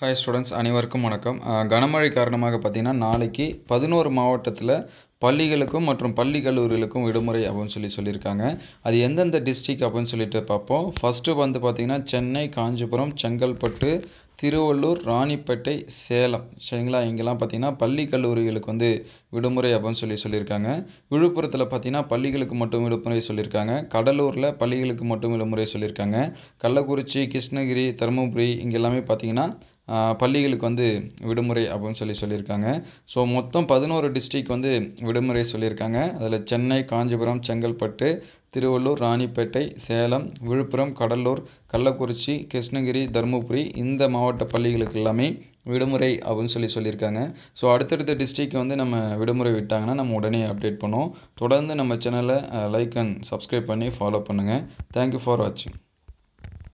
Hi students அனைவருக்கும் வணக்கம். கனமழை காரணமாக பார்த்தீங்கன்னா நாளைக்கு பதினோரு மாவட்டத்தில் பள்ளிகளுக்கும் மற்றும் பள்ளி கல்லூரிகளுக்கும் விடுமுறை அப்படின்னு சொல்லி சொல்லியிருக்காங்க. அது எந்தெந்த டிஸ்ட்ரிக் அப்படின்னு சொல்லிட்டு பார்ப்போம். ஃபஸ்ட்டு வந்து பார்த்திங்கன்னா சென்னை காஞ்சிபுரம் செங்கல்பட்டு திருவள்ளூர் ராணிப்பேட்டை சேலம். சரிங்களா? இங்கெல்லாம் பார்த்தீங்கன்னா பள்ளி கல்லூரிகளுக்கு வந்து விடுமுறை அப்படின்னு சொல்லி சொல்லியிருக்காங்க. விழுப்புரத்தில் பார்த்தீங்கன்னா பள்ளிகளுக்கு மட்டும் விடுமுறை சொல்லியிருக்காங்க. கடலூரில் பள்ளிகளுக்கு மட்டும் விடுமுறை சொல்லியிருக்காங்க. கள்ளக்குறிச்சி கிருஷ்ணகிரி தருமபுரி இங்கே எல்லாமே பார்த்தீங்கன்னா பள்ளிகளுக்கு வந்து விடுமுறை அப்படின்னு சொல்லி சொல்லியிருக்காங்க. ஸோ மொத்தம் பதினோரு டிஸ்ட்ரிக் வந்து விடுமுறை சொல்லியிருக்காங்க. அதில் சென்னை காஞ்சிபுரம் செங்கல்பட்டு திருவள்ளூர் ராணிப்பேட்டை சேலம் விழுப்புரம் கடலூர் கள்ளக்குறிச்சி கிருஷ்ணகிரி தருமபுரி இந்த மாவட்ட பள்ளிகளுக்கு எல்லாமே விடுமுறை அப்படின்னு சொல்லி சொல்லியிருக்காங்க. ஸோ அடுத்தடுத்த டிஸ்ட்ரிக் வந்து நம்ம விடுமுறை விட்டாங்கன்னா நம்ம உடனே அப்டேட் பண்ணுவோம். தொடர்ந்து நம்ம சேனலை லைக் அண்ட் சப்ஸ்கிரைப் பண்ணி ஃபாலோ பண்ணுங்கள் தேங்க்யூ ஃபார் வாட்சிங்